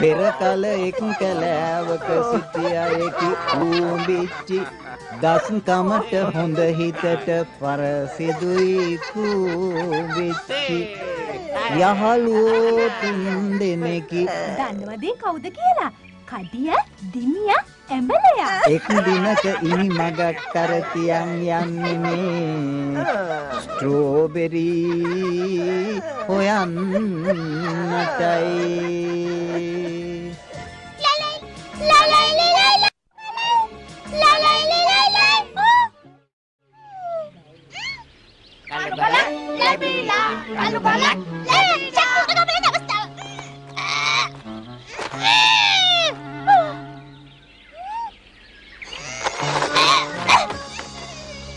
පෙර කල එක් කැලෑවක සිටියයෙකි ඌඹිච්චි. දස්කමට හොඳ හිතට පරසිදුයි කූඹිච්චි යහළුවෝ තුන් දෙනෙකි. දන්නවදේ කවුද කියලා? කඩිය දිමිය ඇඹලයා. එක් දිනක ඉනි මගක් කරතියන් යන්නේ ස්ට්‍රෝබෙරී හොයන්නටයි බලක් ලැබිලා කළු බලක් ලැබිලා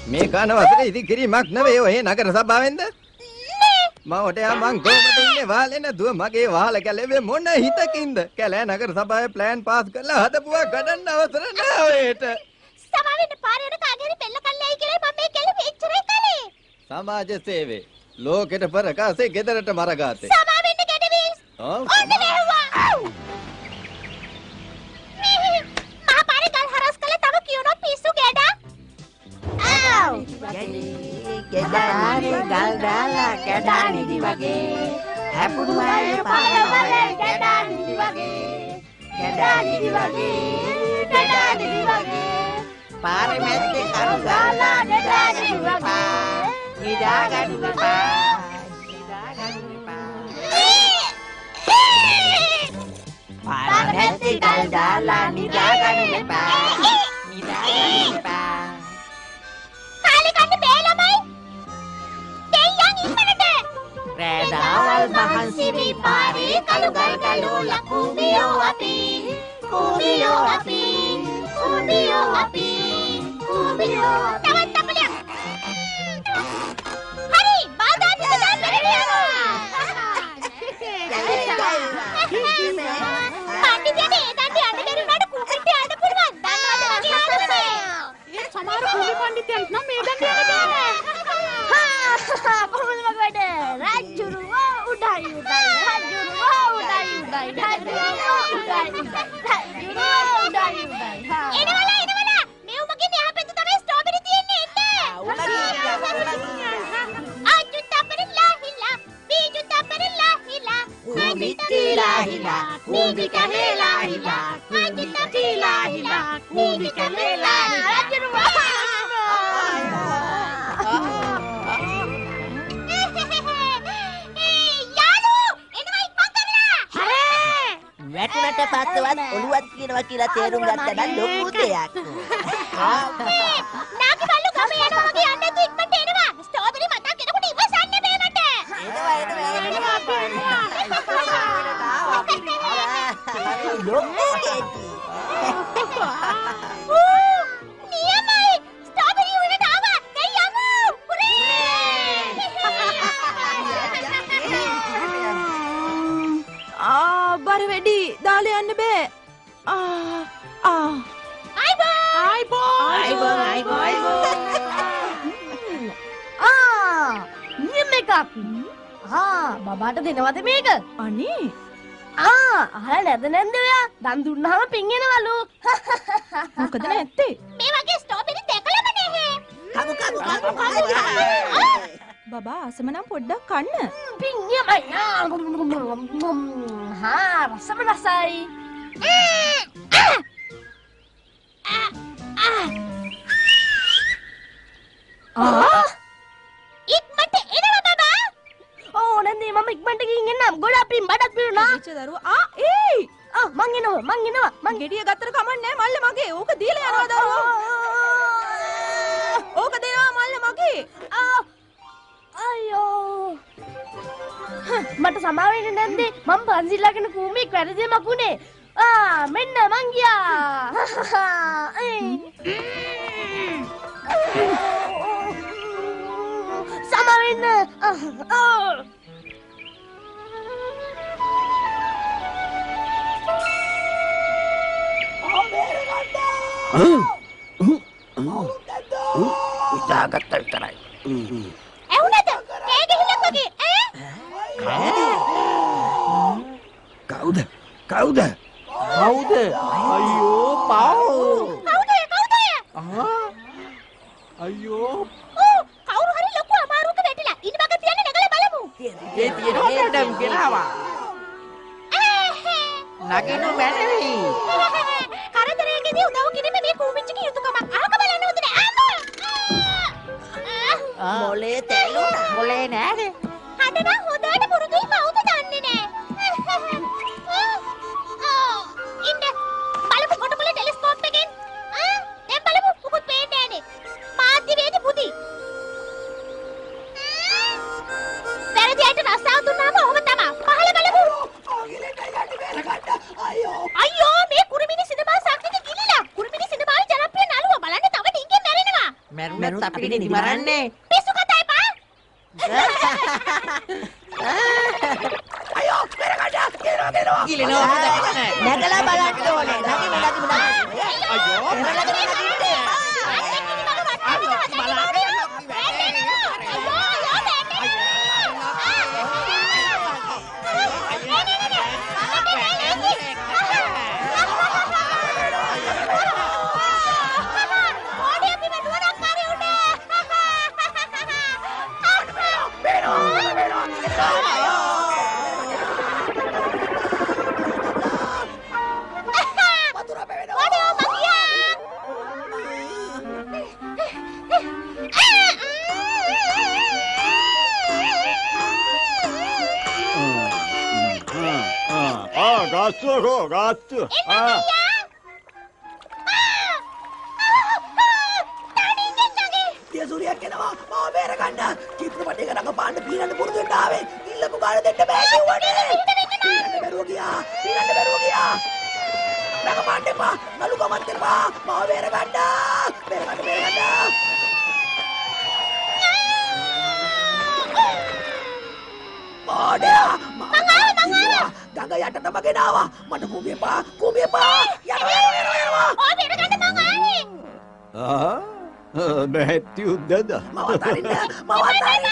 මේ කන වසර ඉදි කිරීමක් නෙවෙයි ඔය නගර සභාවෙන්ද? මවට මං කොහමද ඉන්නේ වාලේ නැතුව මගේ වාල කැලේ මොන හිතකින්ද? කැලෑ නගර සභාවේ ප්ලෑන් පාස් කරලා හදපුවා ගඩන්න අවසර නෑ ඔයට සමාවෙන්න පාරේ යන කාගේ හරි පෙල්ල කල්ලයි කියලා මම මේ කෙලෙ එච්චරයි කලේ සමාජ සේවේ ලෝකෙට පරකාසේ ගෙදරට මරගාතේ සමාවෙන්න ගැඩවිල්ස් ඔව් ඔන්න වැහුවා මහා පාරේ ගල් හරස් කළා තව කියනොත් පිස්සු ගැඩා ආව් ගෙඩානේ ගල් දාලා කැඩා නිදි වගේ හැපුණු අය පරවලේ ගැඩා නිදි වගේ ගැඩා නිදි වගේ ගැඩා නිදි වගේ පාරේ මැද්දේ කරු ගාලා ගාලා ගැඩා නිදි වගේ නිදා ගන්න එපා නිදා ගන්න එපා පාරේ මැද්දේ ගල් දාලා නිදා ගන්න එපා නිදා ගන්න එපා කාලේ කන්න බෑ ළමයි දෙයියන් ඉන්නකට රෑදාවල් මහන්සි වී පාරේ කළු ගල් ගලෝලා කුඹියෝ අපි කුඹියෝ අපි කුඹියෝ අපි කුඹියෝ තවත් අපලයක් හරි බාධා දාන්න පණ්ඩිතයනේ ඒ දණ්ඩේ යන්න බැරි වුණාට කුඹිට යන්න පුළුවන් දන්නවද මගේ ආදරේ සමහර කුඹි පණ්ඩිතයන්ට නම් මේ දණ්ඩ යන්න බෑ හා කොහොමද මගට රජුරුවෝ උඩයි උඩයි රජුරුවෝ උඩයි උඩයි රජුරුවෝ උඩයි උඩයි රජුරුවෝ උඩයි උඩයි පස්සවත් ඔළුවත් කියනවා කියලා තේරුම් ගත්තා නම් ලොකු දෙයක්. නාකි බල්ලු ගම යනවා වගේ යන්න නැතුව ඉක්මනට එනවා. ස්ට්‍රෝබෙරි මතක් එනකොට ඉවසන්න බෑ මට. එනවා එනවා එනවා එනවා. ලොකු කේටි. එකක් ආ බබාට දෙනවද මේක? අනේ. ආ අහලා නැද නැන්ද ඔයා? දන් දුන්නාම පිංගෙනවලු. මොකද නැත්තේ? මේ වගේ ස්ට්‍රෝබෙරි දැකලම නැහැ. කමු කමු කමු කමු. බබා අසම නම් පොඩ්ඩක් කන්න. පිංගමයි. හා රසම රසයි. ආ නැන්දේ මම ඉක්මනට ගිහින් එන්නම් ගොඩක් පින් බඩක් පිරුණා ඊච දරුවා ආ ඒයි! ආ මං එනවා මං එනවා. මං ගෙඩිය ගත්තට කමන්නේ මල්ල මගේ. ඕක දීලා යනවා දරුවෝ. ඕක දෙනවා මල්ල මගේ. ආ අයියෝ. මට සමාවෙන්න නැන්දේ මම පන්සිල්ලාගෙන කූමෙක් වැරදිමක් වුණේ. ආ මෙන්න මං ගියා. සමාවෙන්න හිතාගත්ත විතරයි ඇහුණද? ඒ ගිහිල්ලා වගේ ඈ? කවුද කවුද? කවුද අයියෝ පව් කවුද කවුද ආ අයියෝ ඕ කවුරු හරි ලොකු අමාරුවක වැටිලා ඉනි මග තියන්නේ නැගලා බලමු ඒ තියෙන මැඩම් ගෙනාවා නගිනු මැනවි කරදරයකදී උදව් කිරීම මේ කූඹිච්චගේ යුතුයකමක් අහක බලන්න හොඳ නෑ මොලේ තැළුණා. මොලේ නෑනේ. හඬ නම් හොඳට මැරුණත් අපිට නිදි මරන්නේ. පිස්සු කතා එපා ගිලිනවා. නැගලා බලන්න ඕනේ. නැගිමු නැගිමු නැගිමු. අයියෝ ආ ගස්සකෝ ගස්ස. ආ දියසූරියක් එනවා මාව බේරගන්න චිත්‍රපටයක රඟපාන්න පීනන්න පුරුදු වෙන්න ආවේ ඉල්ලපු ගාන දෙන්න බෑ කිව්වනේ පීනන්න බැරුව ගියා පීනන්න බැරුව ගියා රඟපාන්න එපා නලු කමත් එපා මාව බේරගන්න බේරගන්න බේරගන්න ඕඩයා ගඟ යටටම ගෙනාවා මට කුඹේ පා කුඹේ පා යනවා යනවා යනවා යනවා ආ බැහැත්ති උද්දද මව අතරින්න මව අතරින්න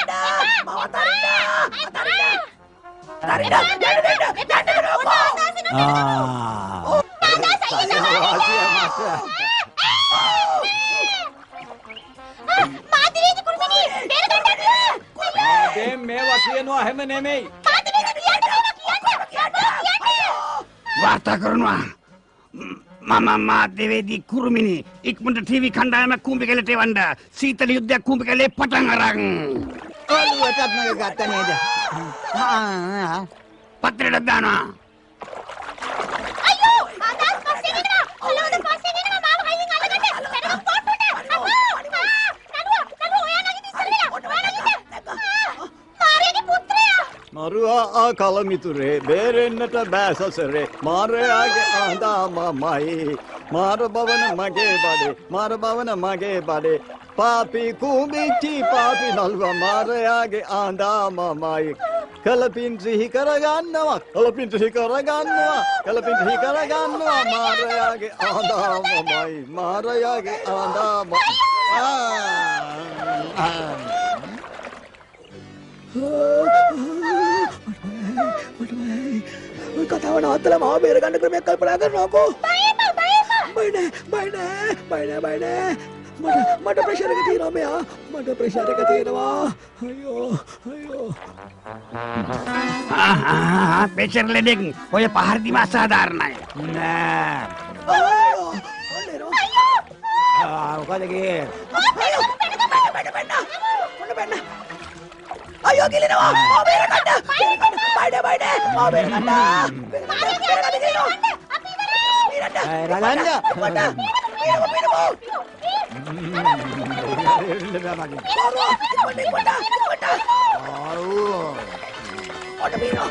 මව අතරින්න අතරින්න යන්න දෙන්න යන්න දෙන්නකෝ ආ මාධ්‍යවේදී කුරුමිනි බේරගන්න දැන් මේවා කියනවා හැම නෙමෙයි මාධ්‍යවේදී කියන්න කියන්න කියන්න වාර්තා කරනවා. මම මාධ්‍යවේදී කුරුමිනි ඉක්මනට ටීවී කණ්ඩායම කුඹි කැලට එවන්න සීතල යුද්ධයක් කුඹි කැලේ පටන් අරන් ඔළුවටත් මග ගත්ත නේද ආ පත්‍රයට දානවා අයියෝ ආදාස් පස්සේ ගෙනවා ඔලවද පස්සේ ගෙනවා මාව හයියෙන් අල්ලගන්න පෙරක පොට්ටුට අපෝ නළුවා නළුවා ඔයා නැගිට ඉස්සර වෙලා ඔයා නැගිට මාරියගේ පුත්‍රයා මරුවා ආ කලමිතුරේ බේරෙන්න්නට බෑසසරේ. මාරයාගේ ආදාමමයි. මාර බවන මගේ බඩේ මාර බවන මගේ බඩේ. පාපි කූමිච්චි පාපි නල්ව මාරයාගේ ආදාමමයි. කලපින් සිහි කරගන්නවා කලපින් සිහි කරගන්නවා කලපින් සිහි කරගන්නවා. මාරයාගේ ආදාමමයි මාරයාගේ ආදාම ආ ආ. ඔය කතාව නවත්තලා මාව බේරගන්න ක්‍රමයක් කල්පනා කරනවාකෝ බය නෑ බය නෑ බය නෑ බය නෑ මට මට ප්‍රෙෂර් එක තියෙනවා මෙයා. මට ප්‍රෙෂර් එක තියෙනවා. අයියෝ අයියෝ. පෙචර් ලෙඩෙක් ඔය පහරදිම අසාධාරණයි. නෑ. අයියෝ ඔන්න එනවා ආ මොකද කියේ අයියෝ බැන්න බැන්න බැන්න ඔන්න බැන්න අයියෝ ගිලිනවා. මාව බේරගන්න බේරගන්න බය නෑ බය නෑ මාව බේරගන්න බේරගන්න බේරගන්න ගිලිනවා අය රගන්න මට පීනමු පීනමු මාරුවා ඉක්මනට ඉක්මනට ඉක්මනට ඔන්න පීනවා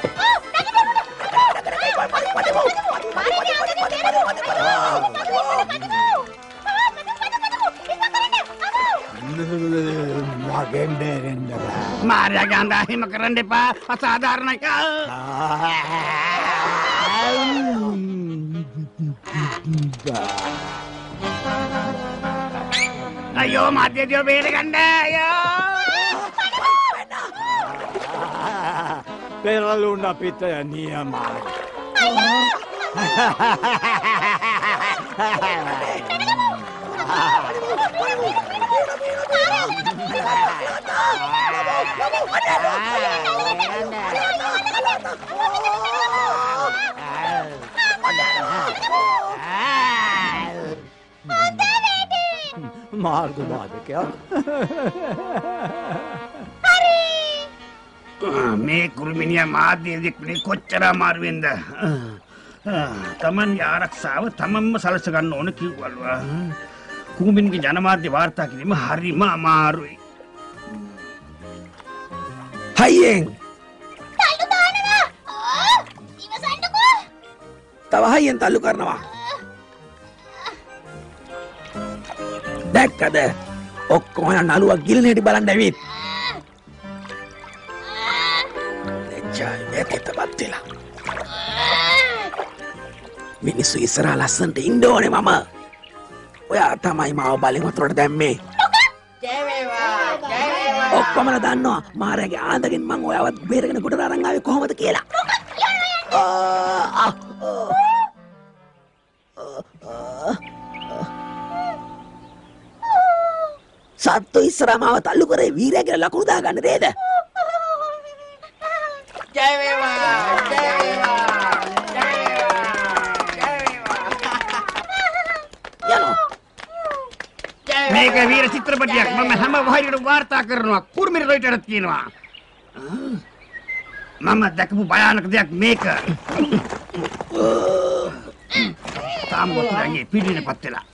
බෑ මාරයාගේ අඳා හිම කරන්න එපා අසාධාරණයි අයෝ මාධ්‍යදියෝ බේරගන්න අයෝ පෙරලුන්න අපිට නියමයි මාර්ග බාධකයක් මේ කුරුමිනිය මාධ්‍යයෙක්නේ කොච්චර අමාරුවෙන්ද තමන් ආරක්ෂාව තමන්ම සලස ගන්න ඕන කිව්වලු කුරුමින්ගේ ජනමාධ්‍ය වාර්තා කිරීම හරිම අමාරුයි හයියෙන්. තල්ලු දානවා. ඉවසන්නකෝ. තව හයියෙන් තල්ලු කරනවා. දැක්කද? ඔක්කොම නළුවක් ගිලන හැටි බලන්න ඇවිත් එච්චායි මේකෙතපත් වෙලා. මිනිස්සු ඉස්සරහා ලස්සනට ඉන්න ඕනේ මම. ඔයා තමයි මාව බලෙන් වතුරට දැම්මේ ඔක්කොමලා දන්නවා මාරයාගේ ආන්දගෙන් මං ඔයාවත් බේරගෙන ගොඩට අරන් ආවේ කොහොමද කියලා සත්තු ඉස්සරහා මාව තල්ලු කරේ වීරයා කියලා ලකුණු දාගන්න නේද? යනවා. මේක වීර චිත්‍රපටයක් මම හැම වහරකට වාර්තා කරනවා. කුරුමිනි රොයිටරත් කියනවා. මම දැකපු භයානක දෙයක් මේක. තාම වතුරගේ පිටිනේ පත් වෙලා.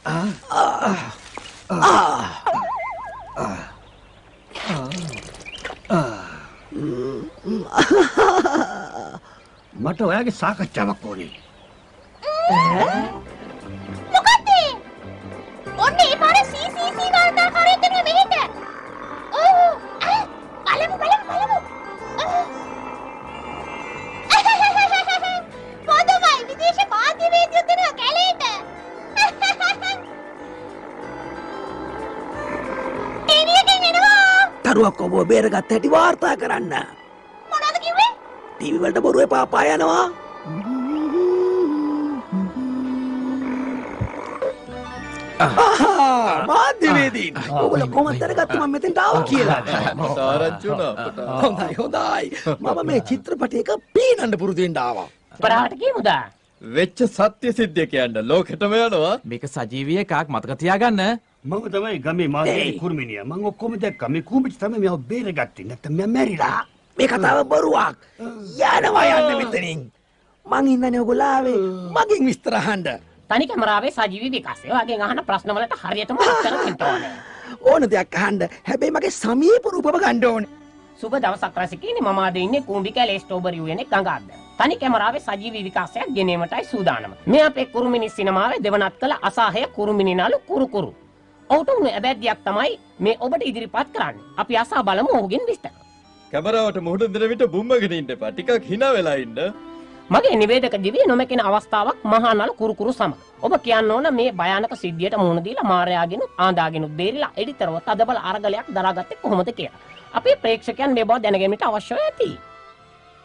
මට ඔයාගේ සාකච්ඡාවක් ඕනේ? ඔන්න ඒ පාර CCC වාර්තාකාරයෙක් එනවා මෙහෙට. ආ, බලමු බලමු බලමු. පොදුමයි විදේශ මාධ්‍යවේදියෝ දෙනවා කැලේට. ටීවී එකෙන් එනවා. තරුවක් ඔබ බේරගත් හැටි වාර්තා කරන්න. මොනවද කිව්වේ? ටීවී වලට බොරු එපා පා යනවා. මාධ්‍යවේදීන් ඔගොල්ලෝ කොහොමද දැනගත්තේ මම මෙතෙන්ට ආවා කියලා? සාරච්චි වුණා අපට. හොඳයි හොඳයි. මම මේ චිත්‍රපටයක පීනන්න පුරුදු වෙන්න ආවා. පරාට කියමුදා වෙච්ච සත්‍ය සිද්ධිය කියන්න ලෝකෙටම යනවා. මේක සජීවී එකක් මතක තියාගන්න. මම තමයි ගමේ මාගේ. කුරුමිනිය මං ඔක්කොම දැක්කා මේ කුඹිට තමයි මෙව බේරගත්තේ නැත්නම් මම මැරිලා මේ කතාව බොරුවක්. යනවා යන්න මෙතනින්. මං ඉන්නනේ ඔයගොල්ලෝ ආවේ මගෙන් විස්තර අහන්න. තනි කැමරාවේ සජීවී විකාශය වගේ අහන ප්‍රශ්න වලට හරියටම උත්තර දෙන්න ඕනේ. ඕන දෙයක් අහන්න. හැබැයි මගේ සමීප රූපම ගන්න ඕනේ. සුබ දවසක් රසිකීනි මම අද ඉන්නේ කුඹි කැලේ ස්ට්‍රෝබරි උයනේ ගඟාද්ද. තනි කැමරාවේ සජීවී විකාශයක් ගෙනීමටයි සූදානම. මේ අපේ කුරුමිනි සිනමාවේ දෙවනත් කළ අසහාය කුරුමිනි නළු කුරු කුරු. ඔහුට උණු ඇබැද්දියක් තමයි මේ ඔබට ඉදිරිපත් කරන්නේ. අපි අසා බලමු ඔහුගෙන් විස්තර. කැමරාවට මුහුණ දෙන විට බුම්මගෙන ඉන්න එපා. ටිකක් hina වෙලා ඉන්න. මගේ නිවේදක දිවිය නොමැකෙන අවස්ථාවක් මහා නල කුරුකුරු සමග. ඔබ කියන්න ඕන මේ භයානක සිද්ධියට මුහුණ දීලා මාරයාගෙන ආදාගෙන බේරිලා එඩිතරව තදබල අරගලයක් දරාගත්තේ කොහොමද කියලා. අපේ ප්‍රේක්ෂකයන් මේ බව දැනගැනීමට අවශ්‍යව ඇති.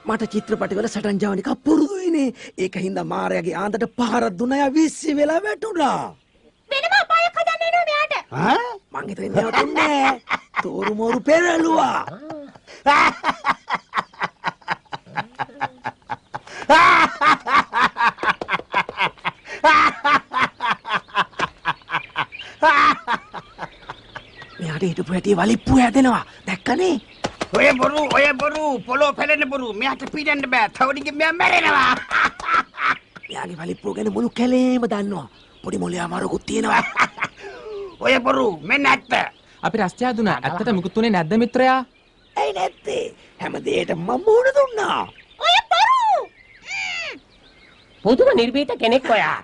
මට චිත්‍රපටිවල සටන් ජවනික පුරුදුයිනේ. ඒක හින්දා මාරයාගේ ආන්දට පහරක් දුන්නා යා විශ්සි වෙලා වැටුණා. වෙනම අපායක් හදන්න එනවා මෙයාට. මං හිතුවේ නැවතුන්නේ නෑ. තෝරු මෝරු පෙරළුවා. හිටපු හැටි වලිප්පු හැදෙනවා. දැක්කනේ? ඔය බොරු ඔය බොරු පොලෝ පැලෙන බොරු මෙයාට පීඩන්න බෑ තවඩිගේ මෙයා මැරෙනවා මෙයාගේ වලිප්පුව ගැන මුළු කැලේම දන්නවා. පොඩි මොලේ අමාරුකුත් තියෙනවා. ඔය බොරු මෙන්න ඇත්ත අපි රස්තියා දුනා. ඇත්තට මුකුත් උනේ නැද්ද මිත්‍රයා? ඇයි නැත්තේ? හැම දෙයකටම මම මුහුණ දුන්නා. ඔය බරු. පුදුම නිර්භීත කෙනෙක් ඔයා.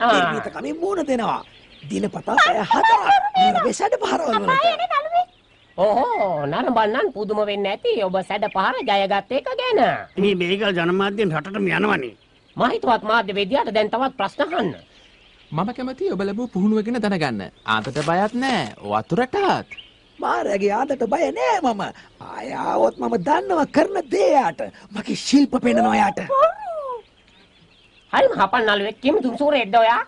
ආ, නිර්මිත කමින් මුහුණ දෙනවා. දිනපතා පැය හතරක්. සැඩ පහරවල් වලට. ඕහෝ නරඹන්නන් පුදුම වෙන්න ඇති ඔබ සැඩ පහර ජයගත්ත එක ගැන. මේ මේකල් ජනමාධ්‍යෙන් රටටම යනවනේ මහිතවත් මාධ්‍ය විද්‍යාවට දැන් තවත් ප්‍රශ්න අහන්න. මම කැමති ඔබ ලැබූ පුහුණුව ගැන දැනගන්න. ආතට බයත් නෑ. වතුරටත්. මාරයාගේ ආදට බය නෑ මම. ආය ආවොත් මම දන්නවා කරන දේයාට. මගේ ශිල්ප පෙන්නනවා යාට. හරි හපන් නළුවෙක් කිමි තුන්සූරෙක්ද ඔයා?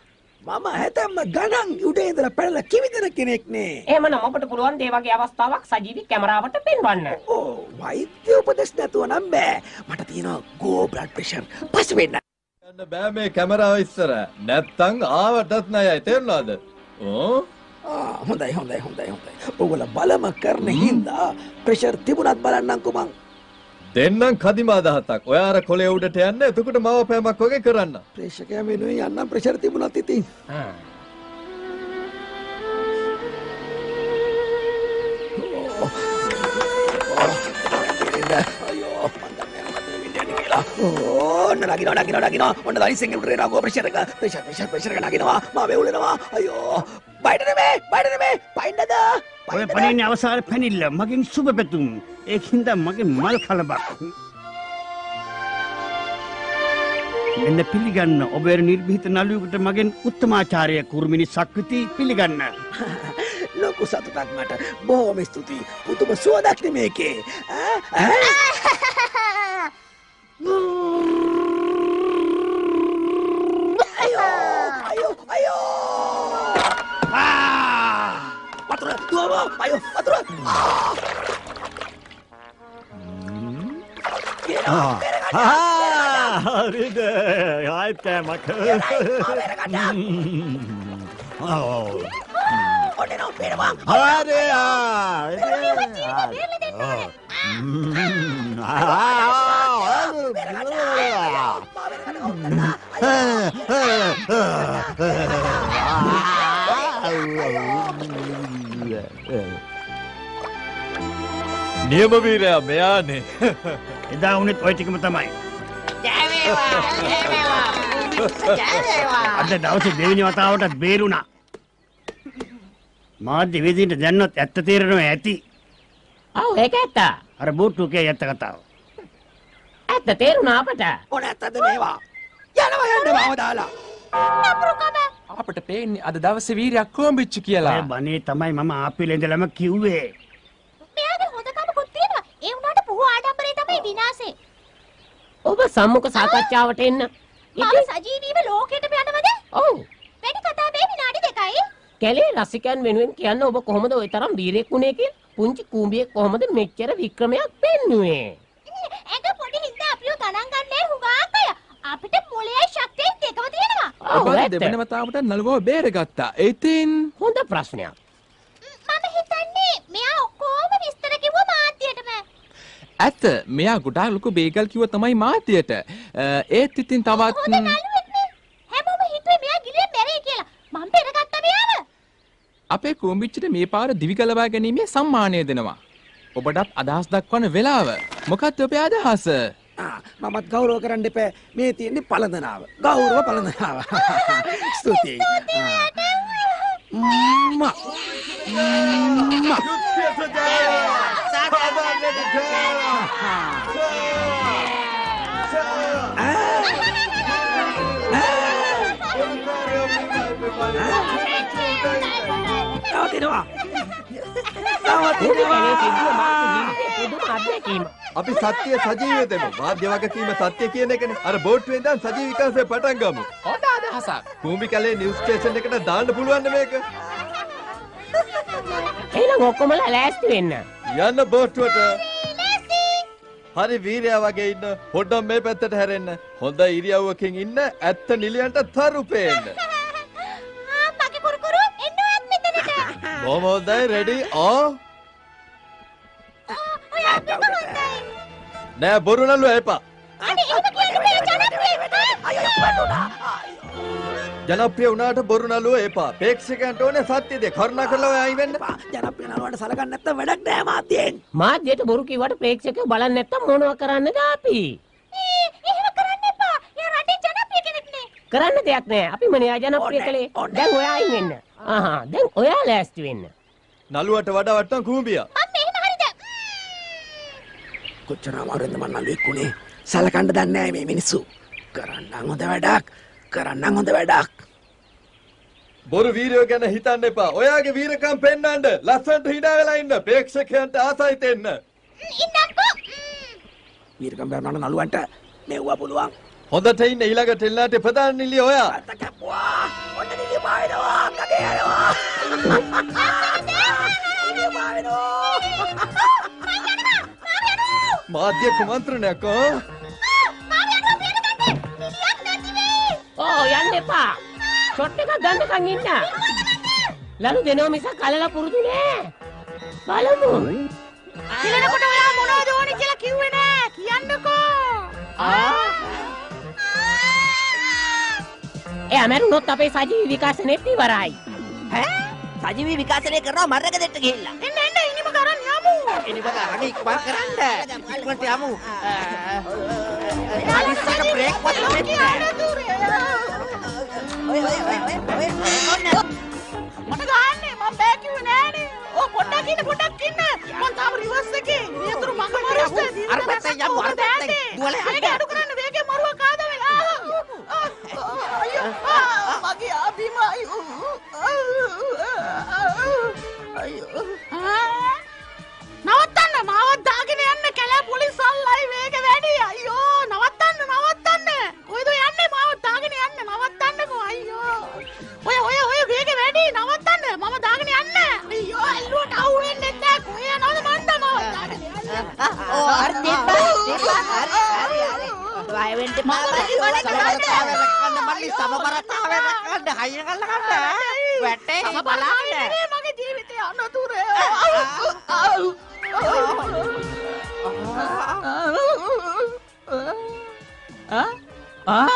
මම හැතැම්ම ගණන් උඩේ ඉඳලා පැනලා කිවිදෙන කෙනෙක් නේ. එහෙමනම් ඔබට පුළුවන් ඒ වගේ අවස්ථාවක් සජීවී කැමරාවට පෙන්වන්න. ඕ වෛද්‍ය උපදෙස් නැතුව නම් බෑ. මට තියෙනවා ගෝ බ්ලඩ් ප්‍රෙෂර්. පස් වෙන්න. යන්න බෑ මේ කැමරාව ඉස්සර. නැත්තම් ආවටත් නයයි තේරුණාද? ඕ ආ හොඳයි හොඳයි හොඳයි හොඳයි. ඔයගොල්ලෝ බලම කරන හින්දා ප්‍රෙෂර් තිබුණත් බලන්නම්කෝ මං. දෙන්නම් කදිම අදහසක්. ඔයා අර කොලේ උඩට යන්න එතකොට මව පෑමක් වගේ කරන්න. ප්‍රේක්ෂකයා වෙනුවෙන් යන්නම් ප්‍රෙෂර් තිබුණත් ඉතින්. ඕන්න නගිනවා නගිනවා නගිනවා. ඔන්න දනිස්සෙන් උඩට එනවා ප්‍රෙෂර් එක. ප්‍රෙෂර් ප්‍රෙෂර් ප්‍රෙෂර් එක නගිනවා. මම වෙවුලනවා. අයියෝ. බයිට නෙමෙයි බයිට නෙමෙයි. පයින්නද? ඔය පණින්නේ අවසාන පැනිල්ල මගෙන් සුබ පැතුම්. ඒකින්ද මගේ මල් කලබක්. මෙන්න පිළිගන්න ඔබේ නිර්භීත නළුවෙකුට මගෙන් උත්තමාචාර්ය කුරුමිනි සක්විති පිළිගන්න. ලොකු සතුටක් මට. බොහොම ස්තුතියි. පුදුම සුවදක් නේ මේකේ. අයියෝ අයියෝ අයියෝ ආ! වතුර දුවම අයියෝ වතුර හරිද ආයතෑමක් ඔන්න නෝ පේනවා නියම වීරයා මෙයානේ. එදා වුණෙත් ඔය ටිකම තමයි. අද දවසේ දෙවෙනි වතාවටත් බේරුණා. මාධ්‍ය වේදිකේට දැන්නොත් ඇත්ත තේරෙනවා ඇති. ඔව් ඒක ඇත්ත. අර බෝට්ටුකේ ඇත්ත කතාව. ඇත්ත තේරුණා අපට. ඕන ඇත්තද මේවා යනවා යන්න මාව දාලා අපට පේන්නේ අද දවසේ වීරයක් කොම්බිච්ච කියලා. බනේ තමයි මම ආපිලේ ඉඳලම කිව්වේ. මෙයාගේ හොඳකමකුත් තියෙනවා. ඒ වුණාට පුහු ආඩම්බරේ තමයි විනාශේ. ඔබ සම්මුඛ සාකච්ඡාවට එන්න. මම සජීවීව ලෝකෙට යනවද? ඔව්. වැඩි කතාවේ විනාඩි දෙකයි. කැලේ රසිකයන් වෙනුවෙන් කියන්න ඔබ කොහොමද ওই තරම් වීරයෙක් වුණේ කියලා? පුංචි කූඹියෙක් කොහොමද මෙච්චර වික්‍රමයක් පෙන්නුවේ? ඇඟ පොඩි හින්දා අපිව ගණන් ගන්නේ හුඟක් අය. අපිට මොළයයි ශක්තියයි දෙකම තියෙනවා. ඔබ ඇත්ත. දෙවන වතාවට නළුවව බේරගත්තා. ඉතින් හොඳ ප්‍රශ්නයක්. මම හිතන්නේ මෙයා ඔක්කොම විස්තර කිව්ව මාධ්‍යයටම. ඇත්ත මෙයා ගොඩාක් ලොකු බේගල් කිව්ව තමයි මාධ්‍යයට. අ, ඒත් ඉතින් තවත්. හැමෝම හිතුවේ මෙයා ගිලෙන් මැරෙයි කියලා. මම පෙරගත්තා මෙයාව. අපේ කෝම්බිච්චට මේ පාර දිවි ගලවා ගැනීමේ සම්මානය දෙනවා. ඔබටත් අදහස් දක්වන වෙලාව. මොකක්ද ඔබේ අදහස? ආ, මමත් ගෞරව කරන්න එපා මේ තියෙන්නේ පළඳනාව ගෞරව පළඳනාව ස්තුතියි ආ. ම්මා. ම්මා. නවතිනවා පුදු කැලේ සිද්ධිය නවතිනවා මාත් ජීවිතේ පුදුම අත්දැකීමක්. අපි සත්‍ය සජීවී දෙමු. මාධ්‍ය වගකීම සත්‍ය කියන එකනේ. අර බෝට්ටුවේ ඉඳන් සජීවී විකාශය පටන් ගමු. හොඳ අදහසක්. කූඹි කැලේ නිවුස් ස්ටේෂන් එකට දාන්න පුළුවන් මේක. එහෙනම් ඔක්කොමලා ලෑස්ති වෙන්න. යන්න බෝට්ටුවට. හරි වීරයා වගේ ඉන්න. පොඩ්ඩක් මේ පැත්තට හැරෙන්න. හොඳ ඉරියව්වකින් ඉන්න. ඇත්ත නිලියන්ට තරු පේන්න. ආ මගේ කුරුකුරු එන්නවත් මෙතනට. බොහොම හොඳයි රෙඩි. ආ. නෑ බොරු නළුව එපා. අනේ එහෙම කියන්න බෑ ජනප්‍රිය. ජනප්‍රිය වුණාට බොරු නළුව එපා. ප්‍රේක්ෂකයන්ට ඕනේ සත්‍ය දේ. කරුණා කරලා ඔය අයින් වෙන්න. ජනප්‍රිය නළුවන්ට සලකන්න නැත්තම් වැඩක් නෑ මාධ්‍යයෙන් මාධ්‍යයට බොරු කිව්වට ප්‍රේක්ෂකයෝ බලන්නේ නැත්තම් මොනව කරන්නද අපි? ඒ එහෙම කරන්න එපා. එයා රටේ ජනප්‍රිය කෙනෙක්නේ. කරන්න දෙයක් නෑ. අපි මොනියා ජනප්‍රිය. ඕනේ. දැන් ඔයා අයින් වෙන්න. ආහා දැන් ඔයා ලෑස්ති වෙන්න. නළුවට වඩා වට්ටම් කූඹියා. මම එහෙම හරිද? කොච්චර අමාරුවෙන්ද මන් නම් එක්කුනේ සලකන්න දන්නේ නෑ මේ මිනිස්සු කරන්නම් හොඳ වැඩක් කරන්නම් හොඳ වැඩක් බොරු වීරයෝ ගැන හිතන්න එපා. ඔයාගේ වීරකම් පෙන්වන්න. ලස්සනට hina වෙලා ඉන්න. ප්‍රේක්ෂකයන්ට ආසයි දෙන්න. ඉන්නම්කෝ. වීරකම් බැරනන නළුවන්ට මෙව්වා පුළුවන් හොඳට ඉන්න ඊළඟ ටෙල්නාට ප්‍රධාන නිලිය ඔයා. ඔන්න නිලිය පාවෙනවා. කගේ යනවා. නිලිය පාවෙනවා. මාධ්‍ය කුමන්ත්‍රණයක් ආ. ඕ යන්න එපා. ෂොට් එකක් ගන්නකන් ඉන්න. ලනු දෙනව මිසක් කලලා පුරුදු නෑ. බලමු. කිලනකොට ඔයා මොනවද ඕනේ කියලා කිව්වේ නෑ. කියන්නකෝ. එයා මැරුණොත් අපේ සජීවී විකාශනෙත් ඉවරයි. ඈ සජීවී විකාශනය කරනවා මරක දෙට්ට ගිහිල්ලා. එන්න එන්න ඉනිම කරන් යමු. එනිම කරගෙන ඉක්මන් කරන්න. ඉක්මනට යමු. අලිස්සක බ්‍රේක් වත් වෙන්නේ. ඔය ඔය ඔය ඔය ඔය මට ගාන්නේ මම බෑ කිව්වේ නෑනේ. ඕ පොඩ්ඩක් ඉන්න පොඩ්ඩක් ඉන්න. මං තාම රිවර්ස් එකේ. නියතුරු මං මරුස්ත. අර පැත්තෙන් යමු, අර පැත්තෙන්. දුවලා. වේගය අඩු කරන්න වේගය මරුව කාද වෙලා. අයියෝ ආ, මගේ අබිම අයියෝ. අයියෝ. නවත්තන්න මාවත් දාගෙන යන්න කැලෑ පොලිස් අල්ලයි වේග මල්ලි සමබරතාවය රැකගන්න හයිය කරලා ගන්න වැටේ බලන්න මගේ ජීවිතය අනතුර. ලෝකි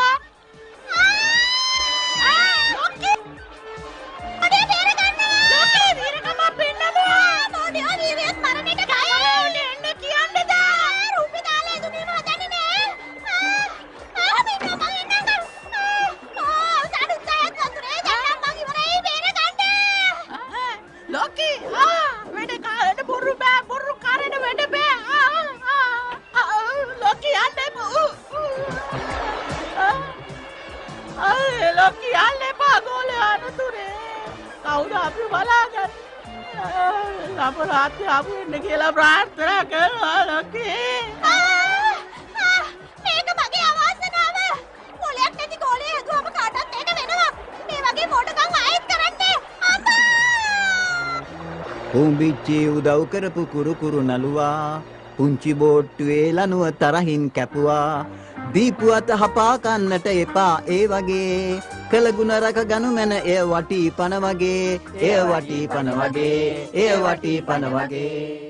ප්‍රාර්ථනා කරවා ලෝකේ මේක මගේ අවාසනාව. මොලයක් නැති ගෝලයේ හැදුවම කාටවත් ඒක වෙනවා. මේ වගේ මොඩකම් ආයෙත් කරන්නේ. අම්මා! හුම්බිච්චි උදව් කරපු කුරු කුරු නළුවා පුංචි බෝට්ටුවේ ලනුව තරහින් කැපුවා දීපු අත හපා කන්නට එපා ඒ වගේ කළගුණ රක ගනු මැන එය වටී පන වගේ එය වටී පන වගේ එය වටී පන වගේ